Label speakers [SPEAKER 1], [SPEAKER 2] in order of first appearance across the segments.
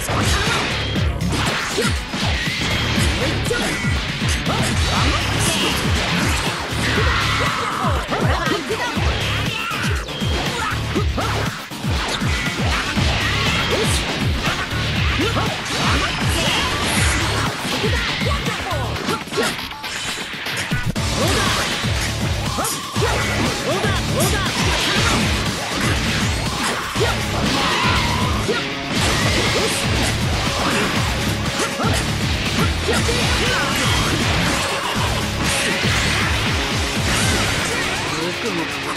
[SPEAKER 1] ですかここ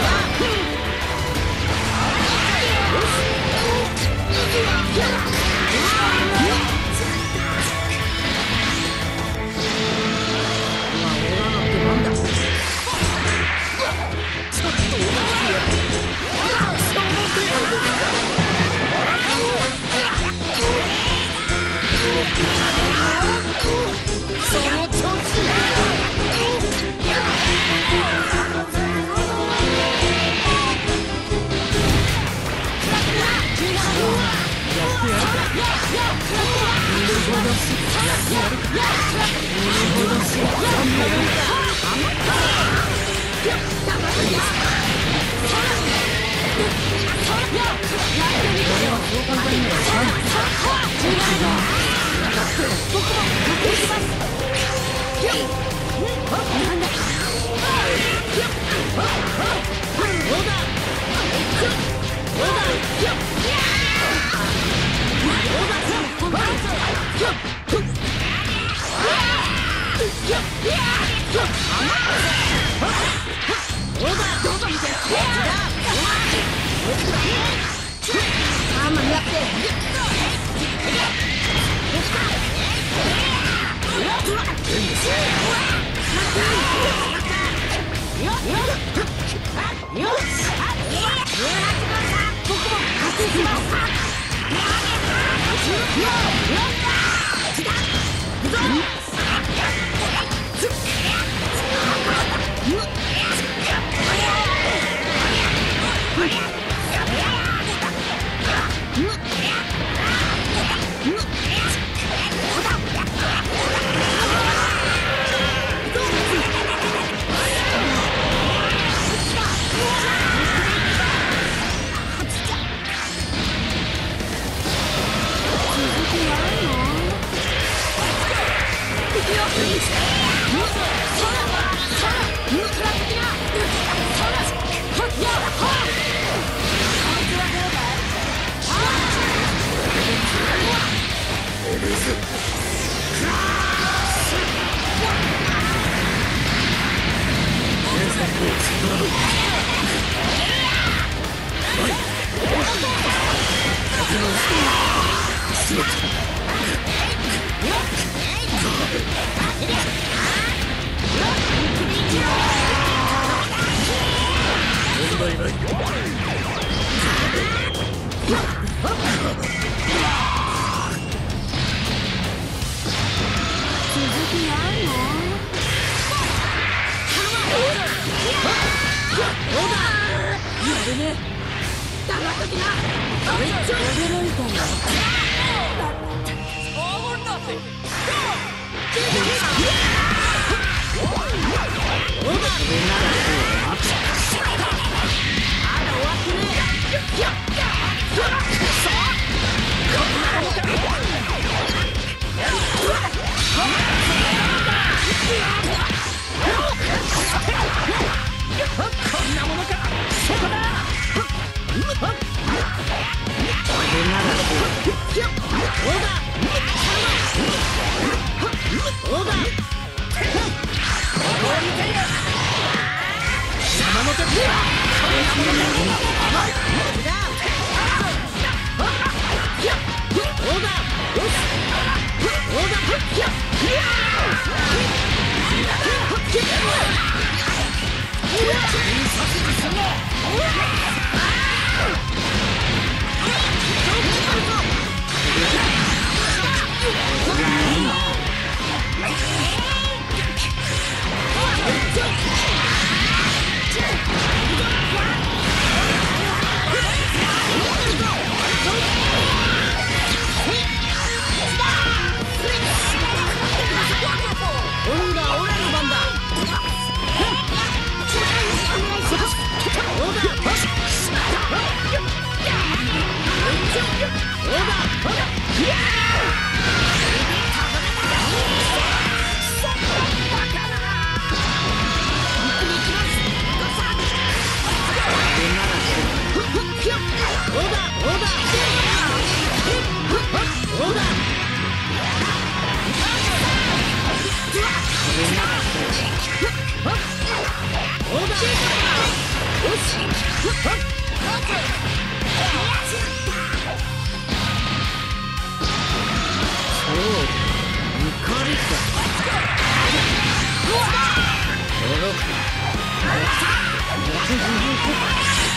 [SPEAKER 1] は Yeah! Yeah! るね黙っときな驚いたよんなものかそこだこれならオーバーオーバーここを見てい山本君こんなものかオーバーオーバー Yeah!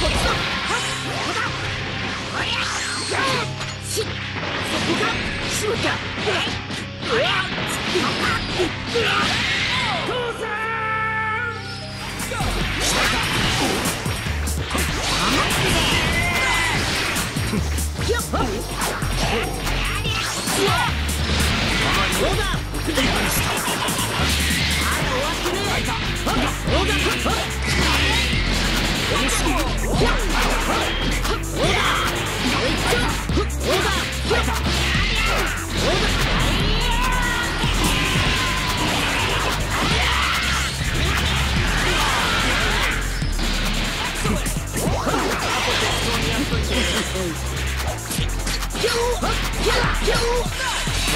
[SPEAKER 1] Yeah!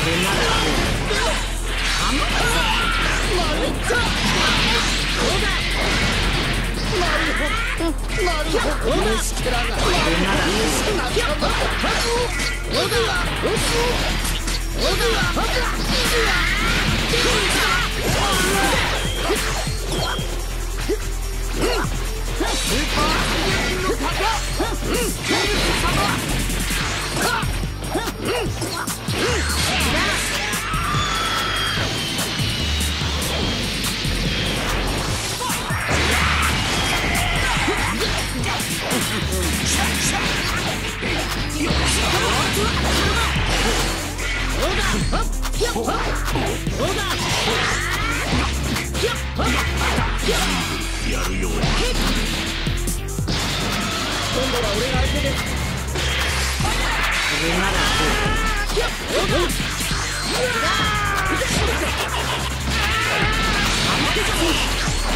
[SPEAKER 1] ー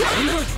[SPEAKER 1] Hold on!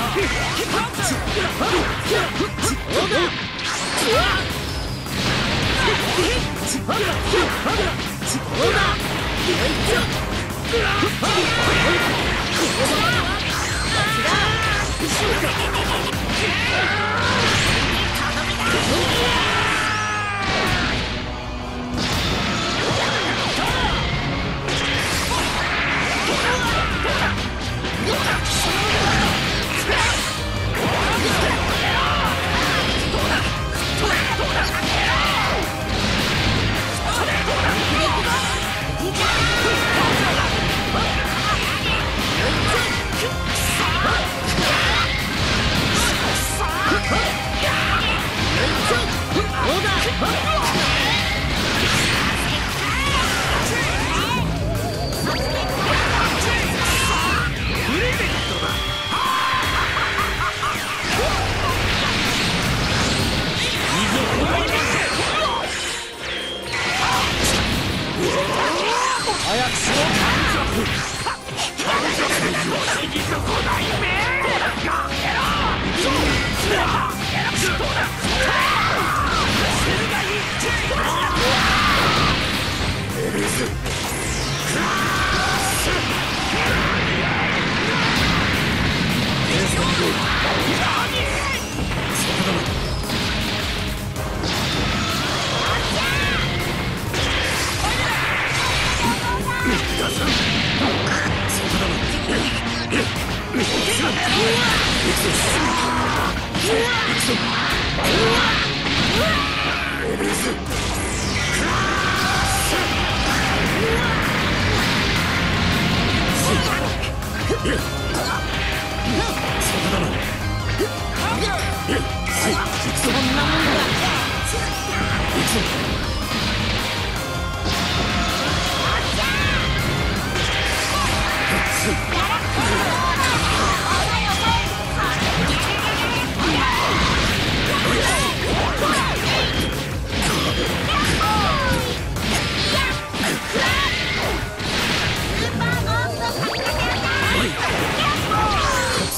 [SPEAKER 1] Yeah! くぞ